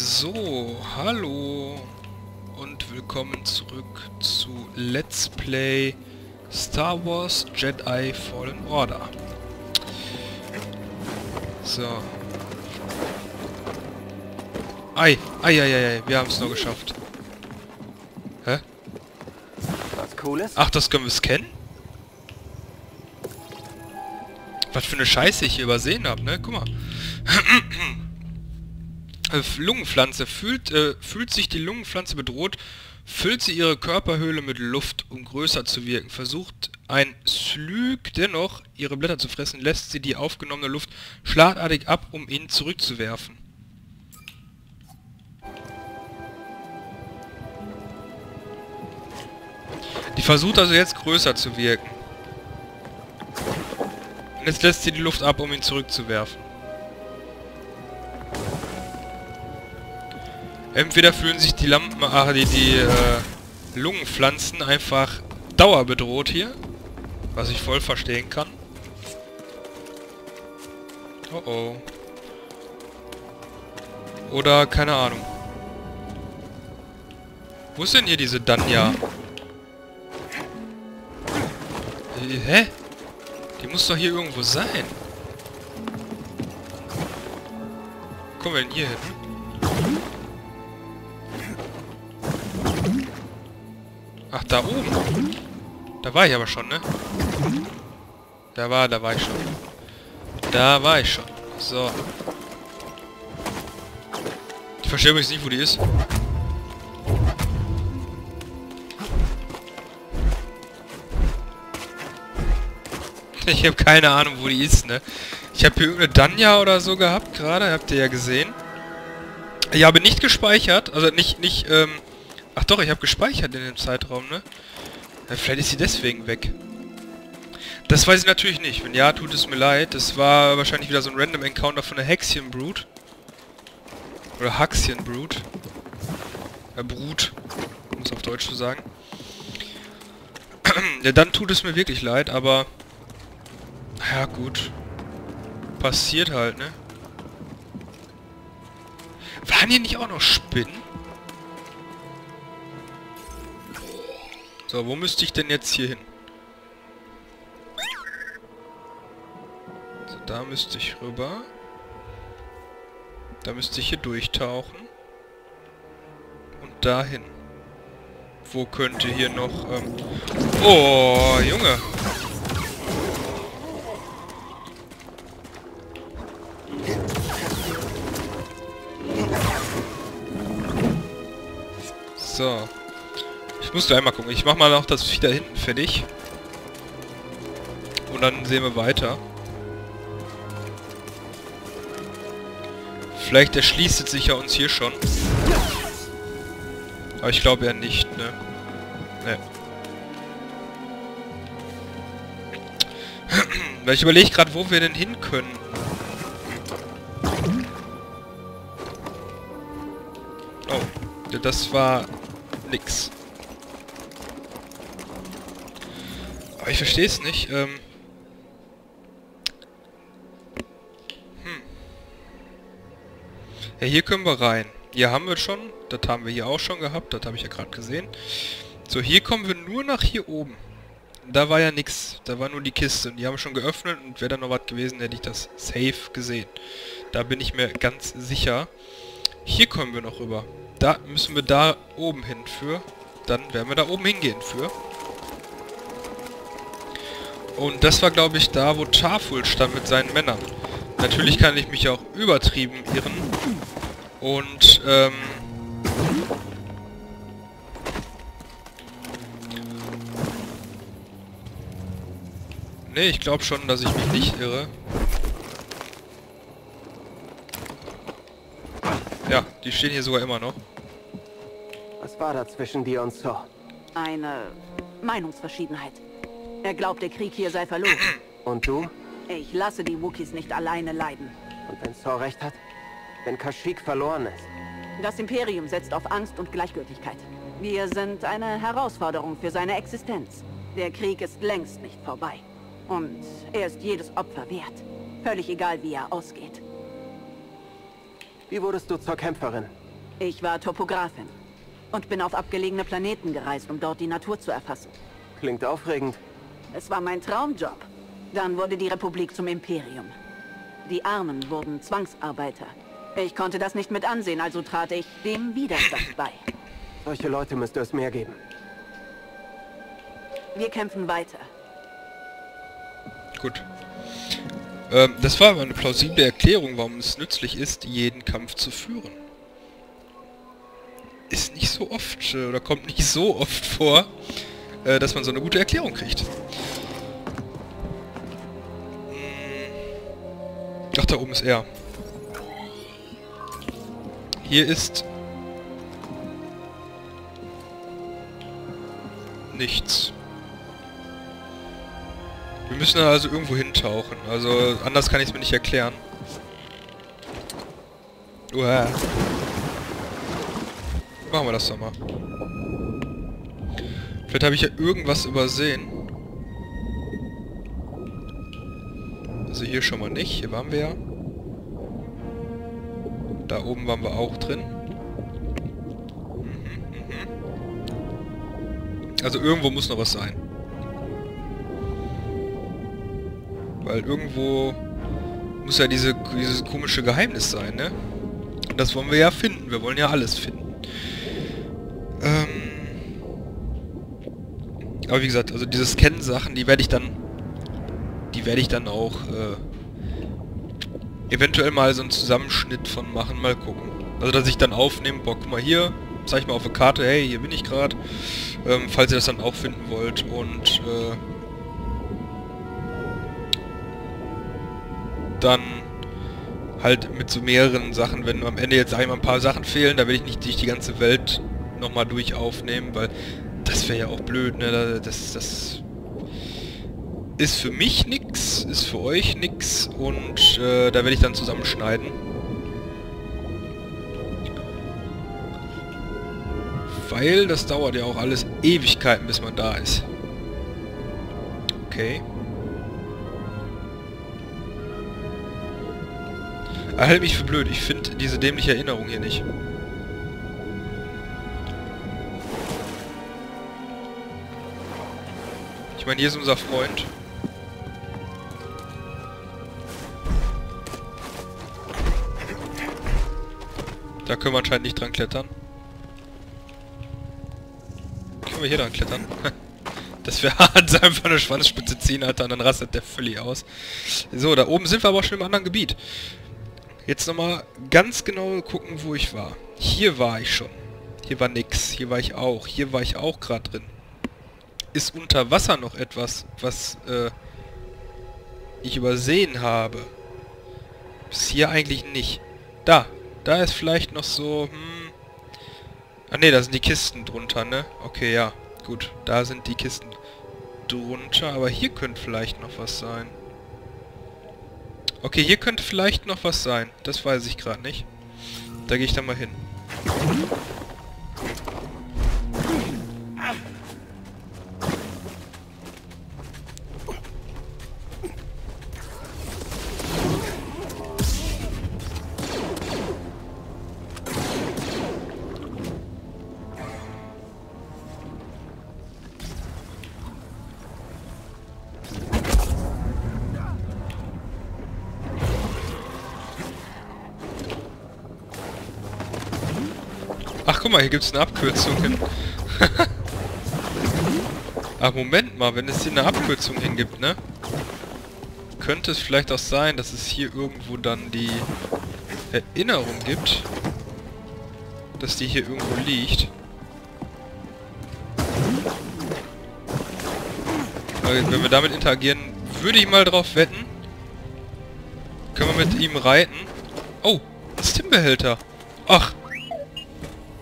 So, hallo und willkommen zurück zu Let's Play Star Wars Jedi Fallen Order. So. Ei, ei, ei, ei, ei wir haben es nur geschafft. Hä? Was Cooles? Ach, das können wir scannen? Was für eine Scheiße ich hier übersehen habe, ne? Guck mal. Äh, Lungenpflanze. Fühlt, äh, fühlt sich die Lungenpflanze bedroht, füllt sie ihre Körperhöhle mit Luft, um größer zu wirken. Versucht ein Slug dennoch, ihre Blätter zu fressen, lässt sie die aufgenommene Luft schlagartig ab, um ihn zurückzuwerfen. Die versucht also jetzt größer zu wirken. Und jetzt lässt sie die Luft ab, um ihn zurückzuwerfen. Entweder fühlen sich die Lampen, ach, die, die äh, Lungenpflanzen einfach dauerbedroht hier. Was ich voll verstehen kann. Oh oh. Oder, keine Ahnung. Wo ist denn hier diese Danja? Äh, hä? Die muss doch hier irgendwo sein. Kommen wir denn hier hin? Ach, da oben. Da war ich aber schon, ne? Da war, da war ich schon. Da war ich schon. So. Ich verstehe übrigens nicht, wo die ist. Ich habe keine Ahnung, wo die ist, ne? Ich habe hier irgendeine Danja oder so gehabt gerade, habt ihr ja gesehen. Ich habe nicht gespeichert, also nicht, nicht, ähm, Ach doch, ich habe gespeichert in dem Zeitraum, ne? Ja, vielleicht ist sie deswegen weg. Das weiß ich natürlich nicht. Wenn ja, tut es mir leid. Das war wahrscheinlich wieder so ein Random Encounter von der Hexion Brute. Oder Haxion Brute. Ja, Brut. Um es auf Deutsch zu sagen. ja, dann tut es mir wirklich leid, aber... Ja, gut. Passiert halt, ne? Waren hier nicht auch noch Spinnen? So, wo müsste ich denn jetzt hier hin? So, da müsste ich rüber. Da müsste ich hier durchtauchen. Und dahin. Wo könnte hier noch... Ähm oh, Junge! So. Ich muss einmal gucken. Ich mach mal noch das Vieh da hinten fertig. Und dann sehen wir weiter. Vielleicht erschließt es sich ja uns hier schon. Aber ich glaube ja nicht, ne? Ne. Weil ich überlege gerade, wo wir denn hin können. Oh, das war nix. Aber ich verstehe es nicht. Ähm hm. Ja, hier können wir rein. Hier haben wir schon. Das haben wir hier auch schon gehabt. Das habe ich ja gerade gesehen. So, hier kommen wir nur nach hier oben. Da war ja nichts. Da war nur die Kiste. Und die haben wir schon geöffnet. Und wäre da noch was gewesen, hätte ich das safe gesehen. Da bin ich mir ganz sicher. Hier kommen wir noch rüber. Da müssen wir da oben hin für. Dann werden wir da oben hingehen für. Und das war, glaube ich, da, wo Tarful stand mit seinen Männern. Natürlich kann ich mich auch übertrieben irren. Und, ähm... Nee, ich glaube schon, dass ich mich nicht irre. Ja, die stehen hier sogar immer noch. Was war da zwischen dir und So? Eine Meinungsverschiedenheit. Er glaubt, der Krieg hier sei verloren. Und du? Ich lasse die Wookies nicht alleine leiden. Und wenn Saw recht hat? Wenn Kashyyyk verloren ist? Das Imperium setzt auf Angst und Gleichgültigkeit. Wir sind eine Herausforderung für seine Existenz. Der Krieg ist längst nicht vorbei. Und er ist jedes Opfer wert. Völlig egal, wie er ausgeht. Wie wurdest du zur Kämpferin? Ich war Topografin und bin auf abgelegene Planeten gereist, um dort die Natur zu erfassen. Klingt aufregend. Es war mein Traumjob. Dann wurde die Republik zum Imperium. Die Armen wurden Zwangsarbeiter. Ich konnte das nicht mit ansehen, also trat ich dem Widerstand bei. Solche Leute müsste es mehr geben. Wir kämpfen weiter. Gut. Ähm, das war aber eine plausible Erklärung, warum es nützlich ist, jeden Kampf zu führen. Ist nicht so oft, äh, oder kommt nicht so oft vor, äh, dass man so eine gute Erklärung kriegt. Da oben ist er. Hier ist... Nichts. Wir müssen also irgendwo hintauchen. Also anders kann ich es mir nicht erklären. Uah. Machen wir das doch mal. Vielleicht habe ich ja irgendwas übersehen. Also hier schon mal nicht. Hier waren wir ja. Da oben waren wir auch drin. Mhm, mhm. Also irgendwo muss noch was sein. Weil irgendwo muss ja diese, dieses komische Geheimnis sein, ne? Und das wollen wir ja finden. Wir wollen ja alles finden. Ähm aber wie gesagt, also diese Scan-Sachen, die werde ich dann... Die werde ich dann auch... Äh, eventuell mal so einen Zusammenschnitt von machen, mal gucken. Also dass ich dann aufnehme, boah, guck mal hier, zeig mal auf der Karte, hey, hier bin ich gerade. Ähm, falls ihr das dann auch finden wollt und... Äh, dann halt mit so mehreren Sachen, wenn am Ende jetzt einmal ein paar Sachen fehlen, da will ich nicht, nicht die ganze Welt nochmal durch aufnehmen, weil das wäre ja auch blöd, ne? Das, das ist für mich nix, ist für euch nix und äh, da werde ich dann zusammenschneiden. Weil das dauert ja auch alles Ewigkeiten, bis man da ist. Okay. Er hält mich für blöd. Ich finde diese dämliche Erinnerung hier nicht. Ich meine, hier ist unser Freund. Können wir anscheinend nicht dran klettern. Können wir hier dran klettern? Das wäre hart, einfach eine Schwanzspitze ziehen, Alter, und dann rastet der völlig aus. So, da oben sind wir aber schon im anderen Gebiet. Jetzt nochmal ganz genau gucken, wo ich war. Hier war ich schon. Hier war nix. Hier war ich auch. Hier war ich auch gerade drin. Ist unter Wasser noch etwas, was äh, ich übersehen habe? Bis hier eigentlich nicht. Da. Da ist vielleicht noch so... Hm. Ah ne, da sind die Kisten drunter, ne? Okay, ja. Gut. Da sind die Kisten drunter. Aber hier könnte vielleicht noch was sein. Okay, hier könnte vielleicht noch was sein. Das weiß ich gerade nicht. Da gehe ich dann mal hin. Guck mal, hier gibt es eine Abkürzung hin. Ach, Moment mal, wenn es hier eine Abkürzung hingibt, ne? Könnte es vielleicht auch sein, dass es hier irgendwo dann die Erinnerung gibt. Dass die hier irgendwo liegt. wenn wir damit interagieren, würde ich mal drauf wetten. Können wir mit ihm reiten. Oh, ein Stimbehälter. Ach,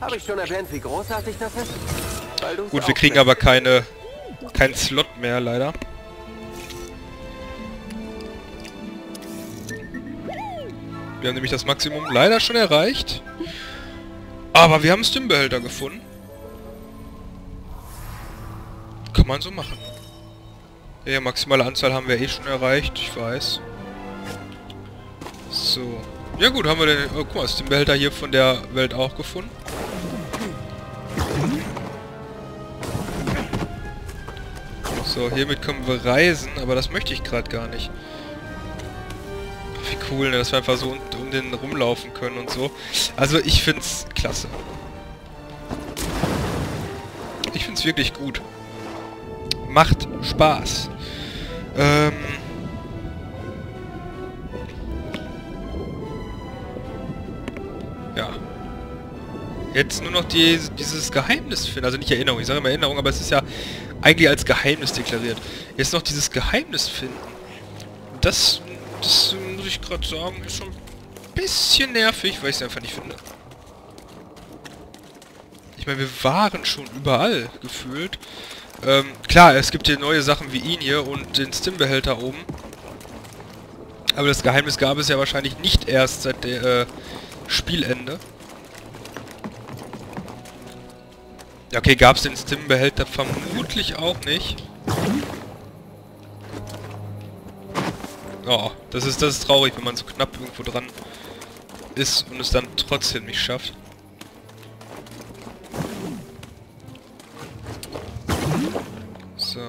habe ich schon erwähnt, wie großartig das ist? Gut, wir kriegen aber keine keinen Slot mehr, leider. Wir haben nämlich das Maximum leider schon erreicht. Aber wir haben Stimbehälter gefunden. Kann man so machen. Ja, maximale Anzahl haben wir eh schon erreicht, ich weiß. So. Ja gut, haben wir den... Oh, guck mal, ist den Behälter hier von der Welt auch gefunden. So, hiermit können wir reisen, aber das möchte ich gerade gar nicht. Wie cool, ne, dass wir einfach so um, um den rumlaufen können und so. Also ich find's klasse. Ich find's wirklich gut. Macht Spaß. Ähm... Jetzt nur noch die, dieses Geheimnis finden. Also nicht Erinnerung, ich sage immer Erinnerung, aber es ist ja eigentlich als Geheimnis deklariert. Jetzt noch dieses Geheimnis finden. Das, das muss ich gerade sagen, ist schon ein bisschen nervig, weil ich es einfach nicht finde. Ich meine, wir waren schon überall gefühlt. Ähm, klar, es gibt hier neue Sachen wie ihn hier und den Stimbehälter oben. Aber das Geheimnis gab es ja wahrscheinlich nicht erst seit der äh, Spielende. Ja, okay, gab es den Stimbehälter vermutlich auch nicht. Oh, das ist, das ist traurig, wenn man so knapp irgendwo dran ist und es dann trotzdem nicht schafft. So.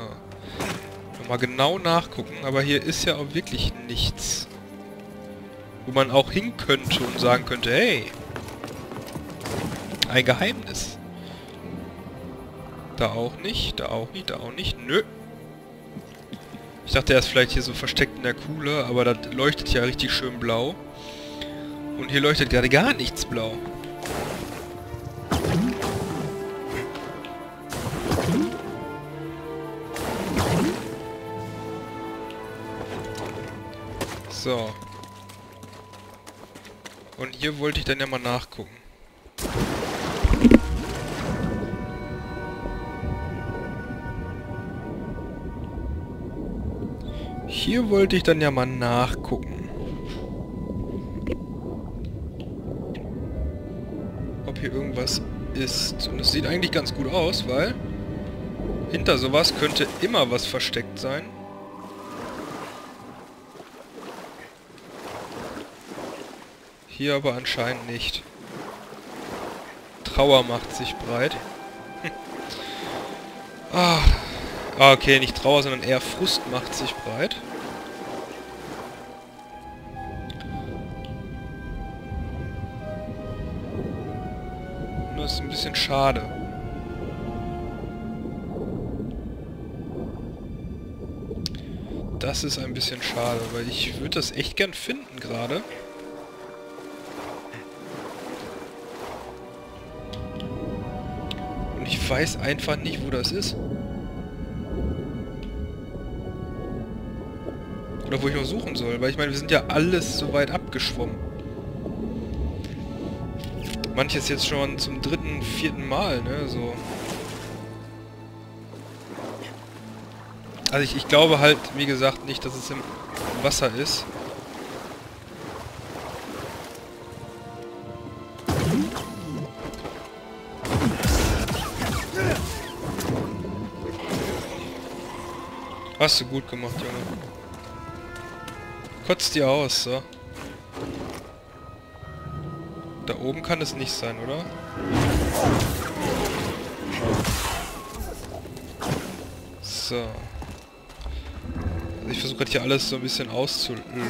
Nochmal genau nachgucken, aber hier ist ja auch wirklich nichts. Wo man auch hin könnte und sagen könnte, hey, ein Geheimnis. Da auch nicht, da auch nicht, da auch nicht. Nö. Ich dachte, er ist vielleicht hier so versteckt in der Kuhle, aber das leuchtet ja richtig schön blau. Und hier leuchtet gerade gar nichts blau. So. Und hier wollte ich dann ja mal nachgucken. Hier wollte ich dann ja mal nachgucken. Ob hier irgendwas ist. Und es sieht eigentlich ganz gut aus, weil hinter sowas könnte immer was versteckt sein. Hier aber anscheinend nicht. Trauer macht sich breit. ah. ah, okay, nicht Trauer, sondern eher Frust macht sich breit. Ist ein bisschen schade. Das ist ein bisschen schade, weil ich würde das echt gern finden gerade. Und ich weiß einfach nicht, wo das ist. Oder wo ich noch suchen soll, weil ich meine, wir sind ja alles so weit abgeschwommen. Manches jetzt schon zum dritten, vierten Mal, ne, so. Also ich, ich glaube halt, wie gesagt, nicht, dass es im Wasser ist. Hast du gut gemacht, Junge. Kotzt dir aus, so. Da oben kann es nicht sein, oder? So. Also ich versuche gerade hier alles so ein bisschen auszuloten.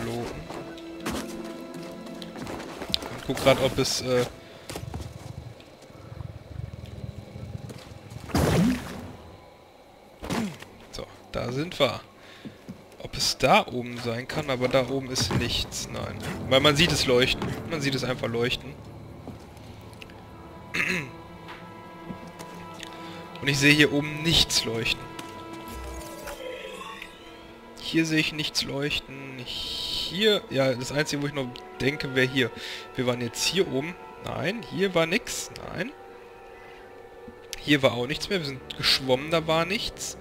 Und guck gerade, ob es... Äh so, da sind wir. Ob es da oben sein kann, aber da oben ist nichts. Nein. Weil man sieht es leuchten. Man sieht es einfach leuchten. Und ich sehe hier oben nichts leuchten. Hier sehe ich nichts leuchten. Hier, ja, das Einzige, wo ich noch denke, wäre hier. Wir waren jetzt hier oben. Nein, hier war nichts. Nein. Hier war auch nichts mehr. Wir sind geschwommen, da war nichts.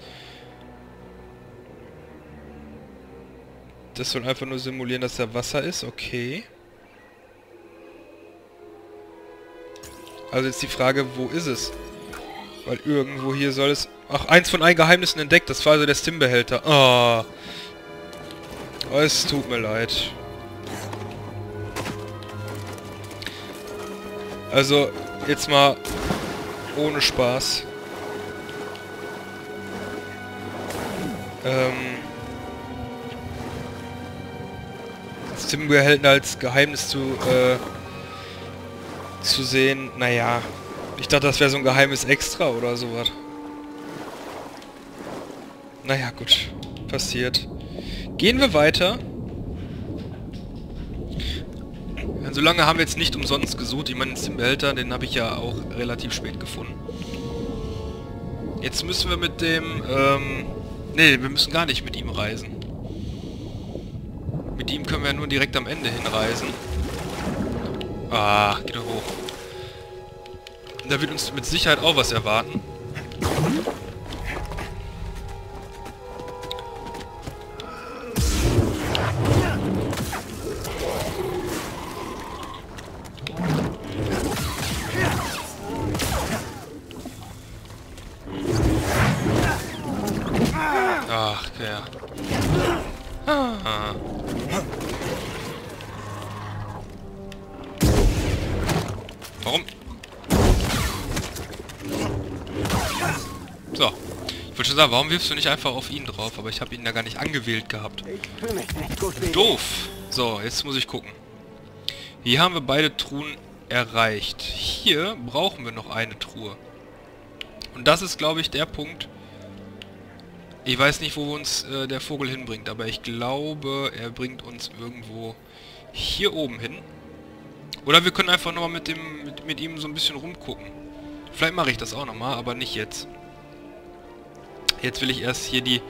Das soll einfach nur simulieren, dass da Wasser ist. Okay. Also jetzt die Frage, wo ist es? Weil irgendwo hier soll es... Ach, eins von allen Geheimnissen entdeckt. Das war also der Stimbehälter. Oh. oh. Es tut mir leid. Also, jetzt mal ohne Spaß. Ähm... Simgehälten als Geheimnis zu, äh, zu sehen, naja. Ich dachte, das wäre so ein geheimes Extra oder sowas. Naja, gut. Passiert. Gehen wir weiter. Ja, solange haben wir jetzt nicht umsonst gesucht. Ich meine, den Behälter, den habe ich ja auch relativ spät gefunden. Jetzt müssen wir mit dem... Ähm, ne, wir müssen gar nicht mit ihm reisen. Mit ihm können wir ja nur direkt am Ende hinreisen. Ah, geht doch hoch. Da wird uns mit Sicherheit auch was erwarten. Sagen, warum wirfst du nicht einfach auf ihn drauf? Aber ich habe ihn da gar nicht angewählt gehabt. Doof. So, jetzt muss ich gucken. Hier haben wir beide Truhen erreicht. Hier brauchen wir noch eine Truhe. Und das ist, glaube ich, der Punkt. Ich weiß nicht, wo uns äh, der Vogel hinbringt, aber ich glaube, er bringt uns irgendwo hier oben hin. Oder wir können einfach nochmal mit dem mit, mit ihm so ein bisschen rumgucken. Vielleicht mache ich das auch nochmal, aber nicht jetzt. Jetzt will ich erst hier die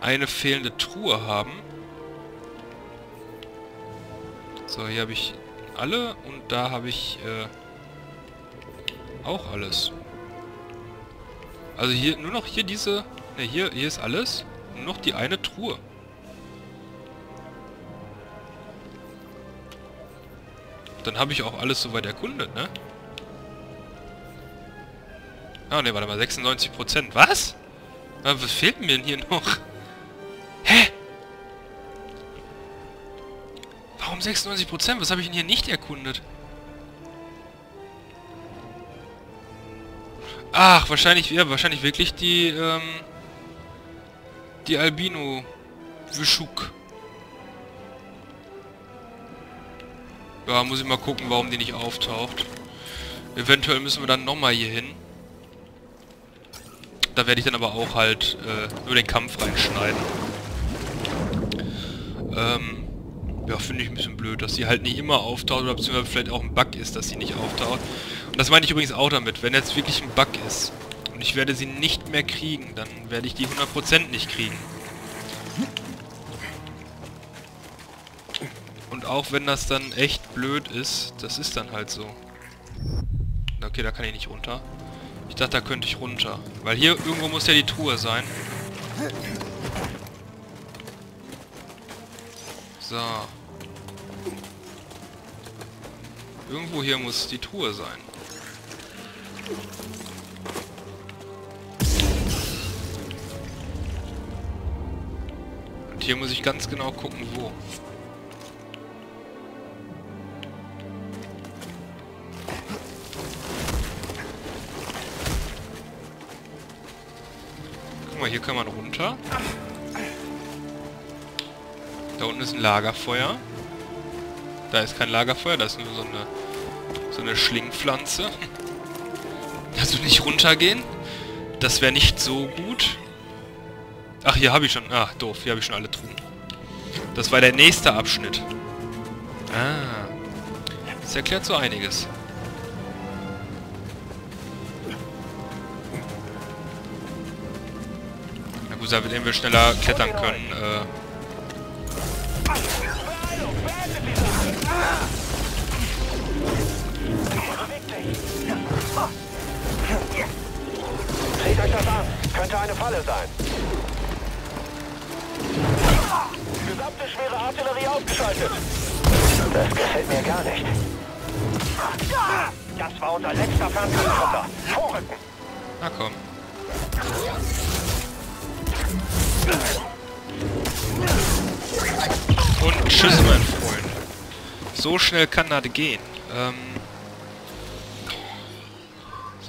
eine fehlende Truhe haben. So, hier habe ich alle und da habe ich äh, auch alles. Also hier nur noch hier diese... Ne, hier, hier ist alles. Nur noch die eine Truhe. Dann habe ich auch alles soweit erkundet, ne? Ah, ne, warte mal, 96%. Was? Ah, was fehlt mir denn hier noch? Hä? Warum 96%? Was habe ich denn hier nicht erkundet? Ach, wahrscheinlich, ja, wahrscheinlich wirklich die, ähm, die Albino Wischuk. Ja, muss ich mal gucken, warum die nicht auftaucht. Eventuell müssen wir dann nochmal hier hin. Da werde ich dann aber auch halt äh, nur den Kampf reinschneiden. Ähm, ja, finde ich ein bisschen blöd, dass sie halt nicht immer auftaucht oder beziehungsweise vielleicht auch ein Bug ist, dass sie nicht auftaucht. Und das meine ich übrigens auch damit, wenn jetzt wirklich ein Bug ist und ich werde sie nicht mehr kriegen, dann werde ich die 100% nicht kriegen. Und auch wenn das dann echt blöd ist, das ist dann halt so. Okay, da kann ich nicht runter. Dachte, da könnte ich runter. Weil hier irgendwo muss ja die Truhe sein. So. Irgendwo hier muss die Truhe sein. Und hier muss ich ganz genau gucken, wo. Hier kann man runter. Da unten ist ein Lagerfeuer. Da ist kein Lagerfeuer, da ist nur so eine so eine Schlingpflanze. Also nicht runtergehen. Das wäre nicht so gut. Ach, hier habe ich schon... Ach, doof. Hier habe ich schon alle Truhen. Das war der nächste Abschnitt. Ah. Das erklärt so einiges. Damit wir schneller klettern können. Äh Seht euch das an. Könnte eine Falle sein. Gesamte schwere Artillerie ausgeschaltet. Das gefällt mir gar nicht. Das war unser letzter Fernkampftruppler. Vorrücken. Na komm. Und tschüss, mein Freund. So schnell kann das gehen. Ähm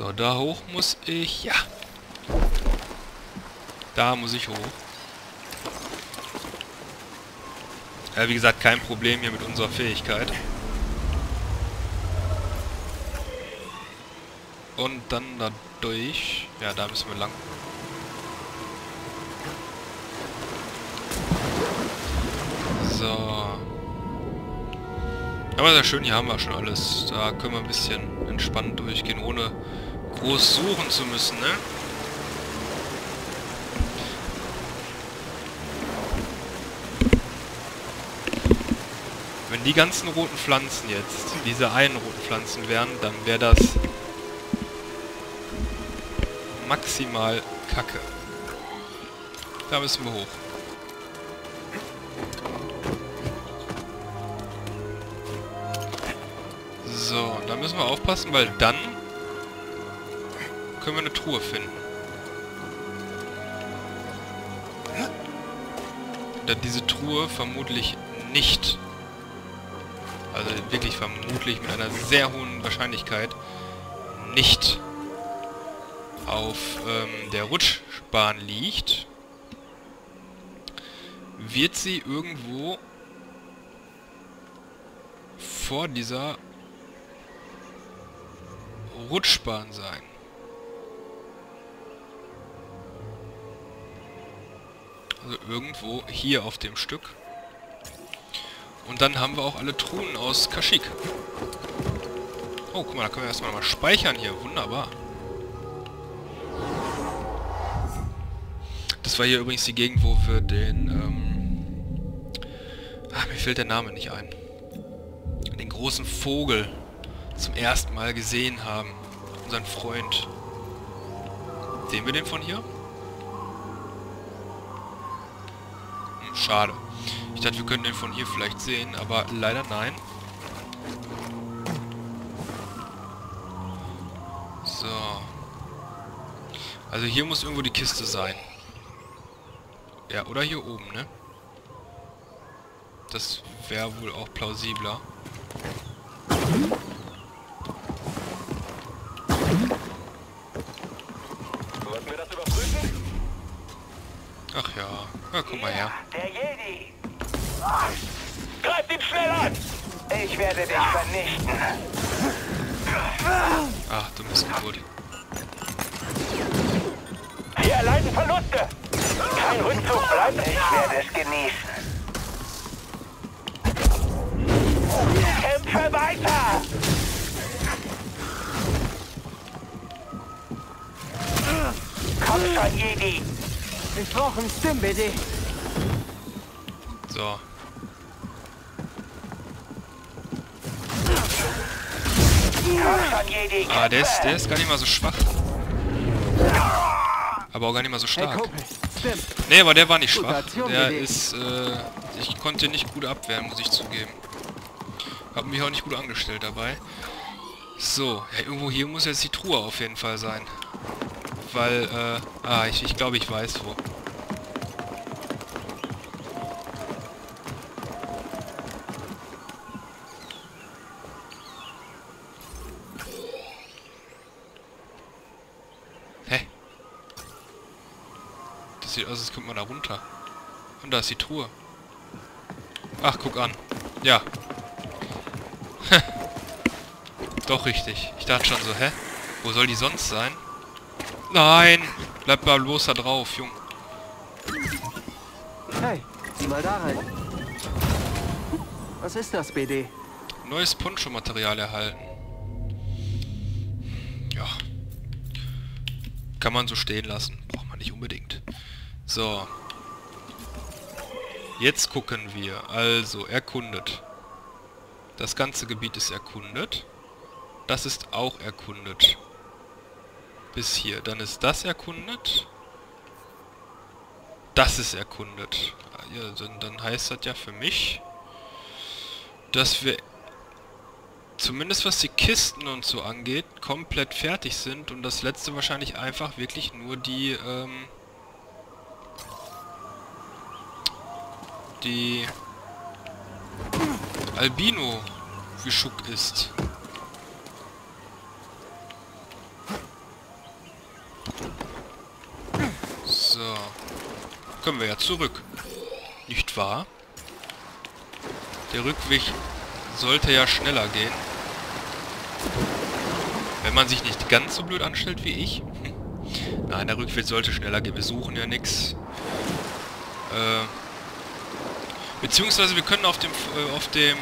So, da hoch muss ich... Ja. Da muss ich hoch. Ja, wie gesagt, kein Problem hier mit unserer Fähigkeit. Und dann da durch. Ja, da müssen wir lang. Aber sehr schön, hier haben wir schon alles. Da können wir ein bisschen entspannt durchgehen, ohne groß suchen zu müssen, ne? Wenn die ganzen roten Pflanzen jetzt diese einen roten Pflanzen wären, dann wäre das maximal kacke. Da müssen wir hoch. Aufpassen, weil dann können wir eine Truhe finden. Da diese Truhe vermutlich nicht, also wirklich vermutlich mit einer sehr hohen Wahrscheinlichkeit, nicht auf ähm, der Rutschbahn liegt, wird sie irgendwo vor dieser Rutschbahn sein. Also irgendwo hier auf dem Stück. Und dann haben wir auch alle Truhen aus Kashyyyk. Oh, guck mal, da können wir erstmal mal speichern hier. Wunderbar. Das war hier übrigens die Gegend, wo wir den, ähm... Ach, mir fällt der Name nicht ein. Den großen Vogel zum ersten Mal gesehen haben. Unseren Freund. Sehen wir den von hier? Hm, schade. Ich dachte, wir könnten den von hier vielleicht sehen, aber leider nein. So. Also hier muss irgendwo die Kiste sein. Ja, oder hier oben, ne? Das wäre wohl auch plausibler. Werde dich vernichten. Ach, du bist tot. Wir erleiden Verluste! Kein Rückzug bleibt. Ich werde es genießen. Kämpfe weiter! Komm schon, Jedi! Ich brauche einen Stim-BD. So. Ah, der ist, der ist gar nicht mal so schwach. Aber auch gar nicht mal so stark. Nee, aber der war nicht schwach. Der ist, äh, ich konnte nicht gut abwehren, muss ich zugeben. Hab mich auch nicht gut angestellt dabei. So, ja, irgendwo hier muss jetzt die Truhe auf jeden Fall sein. Weil, äh, ah, ich, ich glaube, ich weiß wo. Hä? Das sieht aus, als könnte man da runter. Und da ist die Truhe. Ach, guck an. Ja. Doch richtig. Ich dachte schon so, hä? Wo soll die sonst sein? Nein! Bleib mal bloß da drauf, Jung. Hey, sieh mal da rein. Was ist das, BD? Neues Poncho-Material erhalten. Ja. Kann man so stehen lassen. Braucht man nicht unbedingt. So. Jetzt gucken wir. Also, erkundet. Das ganze Gebiet ist erkundet. Das ist auch erkundet. Bis hier. Dann ist das erkundet. Das ist erkundet. Ja, dann, dann heißt das ja für mich, dass wir zumindest was die Kisten und so angeht, komplett fertig sind und das letzte wahrscheinlich einfach wirklich nur die, ähm, die Albino Wischuk ist. So. Können wir ja zurück. Nicht wahr? Der Rückweg sollte ja schneller gehen. Wenn man sich nicht ganz so blöd anstellt wie ich. Nein, der Rückweg sollte schneller gehen. Wir suchen ja nichts. Äh beziehungsweise wir können auf dem äh, auf dem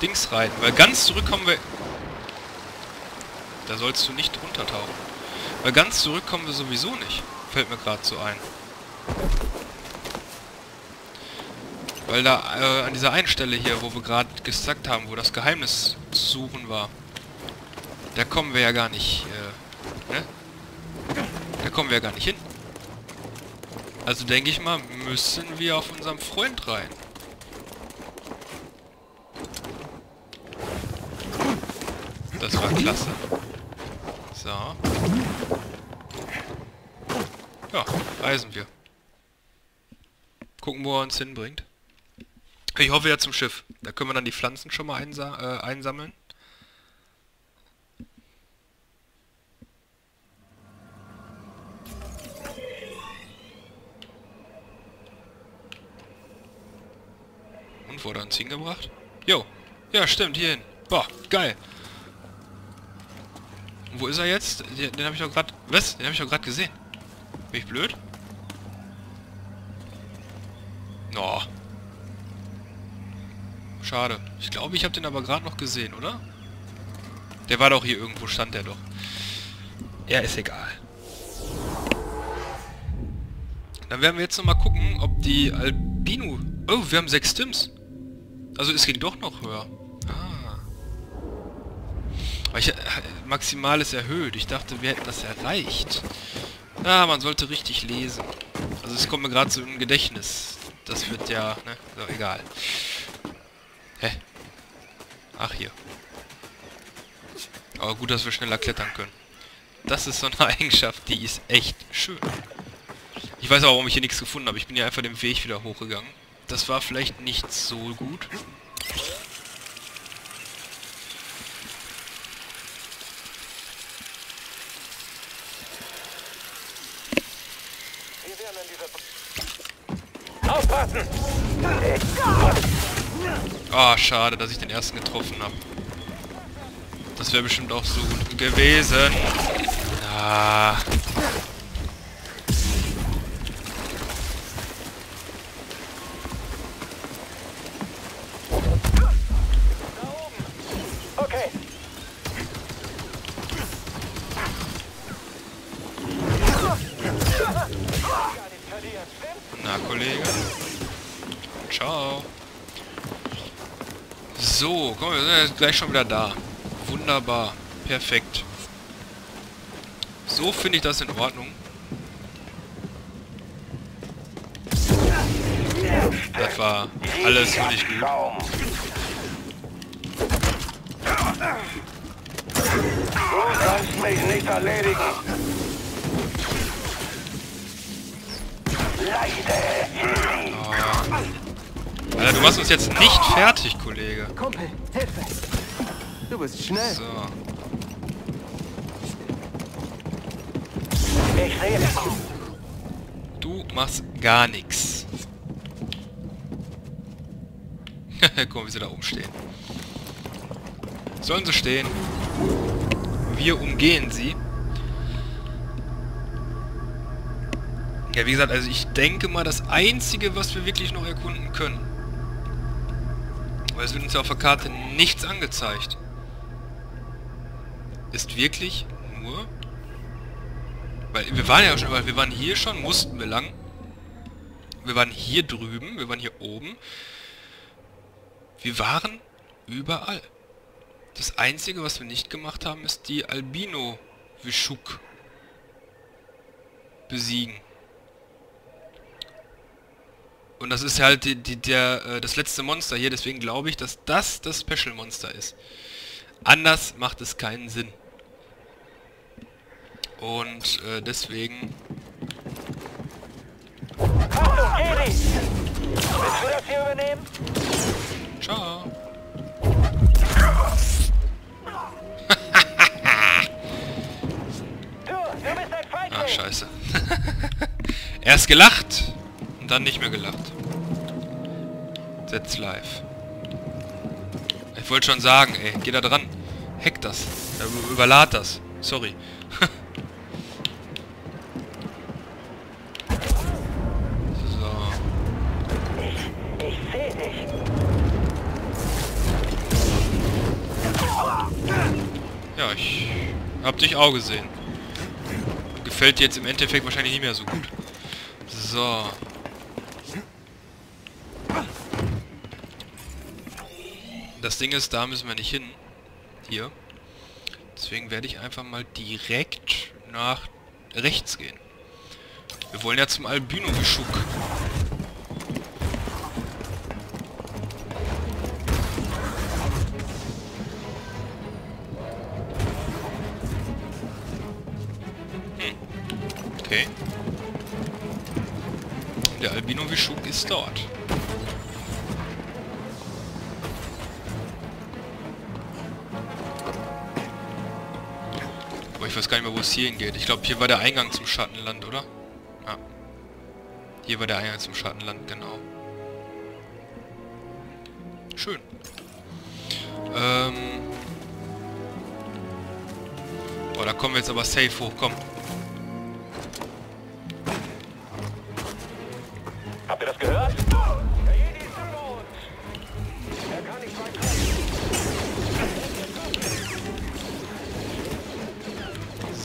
Dings reiten, weil ganz zurück kommen wir... Da sollst du nicht runtertauchen. Weil ganz zurück kommen wir sowieso nicht. Fällt mir gerade so ein. Weil da äh, an dieser einen Stelle hier, wo wir gerade gesagt haben, wo das Geheimnis zu suchen war, da kommen wir ja gar nicht, äh, ne? Da kommen wir ja gar nicht hin. Also denke ich mal, müssen wir auf unserem Freund rein. Das war klasse. So. Ja, reisen wir. Gucken, wo er uns hinbringt. Ich hoffe ja zum Schiff. Da können wir dann die Pflanzen schon mal einsa äh, einsammeln. Und wurde uns hingebracht? Jo. Ja, stimmt, hierhin. Boah, geil. Wo ist er jetzt? Den, den habe ich doch gerade... Was? Den habe ich doch gerade gesehen. Bin ich blöd? No. Schade. Ich glaube, ich habe den aber gerade noch gesehen, oder? Der war doch hier irgendwo, stand der doch. Ja, ist egal. Dann werden wir jetzt nochmal gucken, ob die Albino... Oh, wir haben sechs Stims. Also es ging doch noch höher. Aber ich, äh, maximal ist erhöht. Ich dachte, wir hätten das erreicht. Ah, man sollte richtig lesen. Also es kommt mir gerade so im Gedächtnis. Das wird ja, ne? So, egal. Hä? Ach, hier. Aber gut, dass wir schneller klettern können. Das ist so eine Eigenschaft, die ist echt schön. Ich weiß auch, warum ich hier nichts gefunden habe. Ich bin ja einfach den Weg wieder hochgegangen. Das war vielleicht nicht so gut. Ah, schade, dass ich den ersten getroffen habe. Das wäre bestimmt auch so gut gewesen. Ah. Gleich schon wieder da. Wunderbar. Perfekt. So finde ich das in Ordnung. Das war alles wirklich gut. Du kannst mich nicht erledigen. Leide! Alter, du machst uns jetzt nicht fertig, Kollege. Kumpel, Hilfe! Du bist schnell. So. Ich. Du machst gar nichts. Guck mal, wie sie da oben stehen. Sollen sie stehen. Wir umgehen sie. Ja, wie gesagt, also ich denke mal, das Einzige, was wir wirklich noch erkunden können. Weil es wird uns auf der Karte nichts angezeigt. Ist wirklich nur... Weil wir waren ja schon, weil wir waren hier schon, mussten wir lang. Wir waren hier drüben, wir waren hier oben. Wir waren überall. Das Einzige, was wir nicht gemacht haben, ist die Albino-Wischuk besiegen. Und das ist halt die, die, der, äh, das letzte Monster hier, deswegen glaube ich, dass das das Special-Monster ist. Anders macht es keinen Sinn. Und äh, deswegen... Achtung, Jedi! Willst du das hier übernehmen? Ciao. Du, du bist ein Ah, Feigling! scheiße. Erst gelacht dann nicht mehr gelacht. Setz live. Ich wollte schon sagen, ey, geh da dran. Hack das. Ja, überlad das. Sorry. Ja, ich hab dich auch gesehen. Gefällt dir jetzt im Endeffekt wahrscheinlich nicht mehr so gut. So. Das Ding ist, da müssen wir nicht hin. Hier. Deswegen werde ich einfach mal direkt nach rechts gehen. Wir wollen ja zum Albino-Geschuk. Hm. Okay. Der Albino-Geschuk ist dort. Gar nicht mehr, wo es hier hingeht. Ich glaube, hier war der Eingang zum Schattenland, oder? Ja. Hier war der Eingang zum Schattenland, genau. Schön. Ähm... Boah, da kommen wir jetzt aber safe hoch. Komm.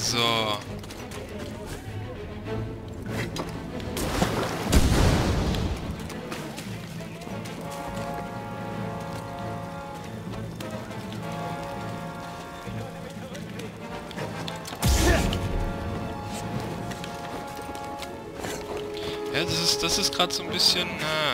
So. Das ist, das ist gerade so ein bisschen... Äh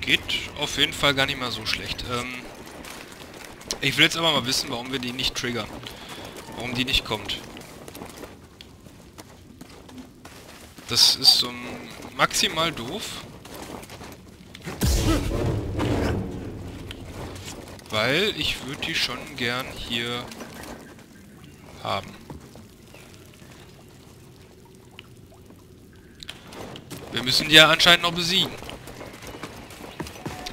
Geht auf jeden Fall gar nicht mal so schlecht. Ähm, ich will jetzt aber mal wissen, warum wir die nicht triggern. Warum die nicht kommt. Das ist so maximal doof. Weil ich würde die schon gern hier haben. Wir müssen die ja anscheinend noch besiegen.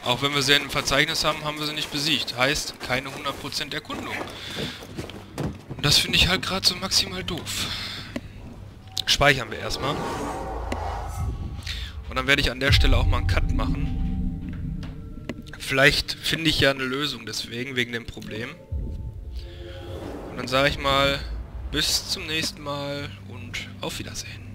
Auch wenn wir sie im Verzeichnis haben, haben wir sie nicht besiegt. Heißt, keine 100% Erkundung. Und das finde ich halt gerade so maximal doof. Speichern wir erstmal. Und dann werde ich an der Stelle auch mal einen Cut machen. Vielleicht finde ich ja eine Lösung deswegen, wegen dem Problem. Und dann sage ich mal, bis zum nächsten Mal und auf Wiedersehen.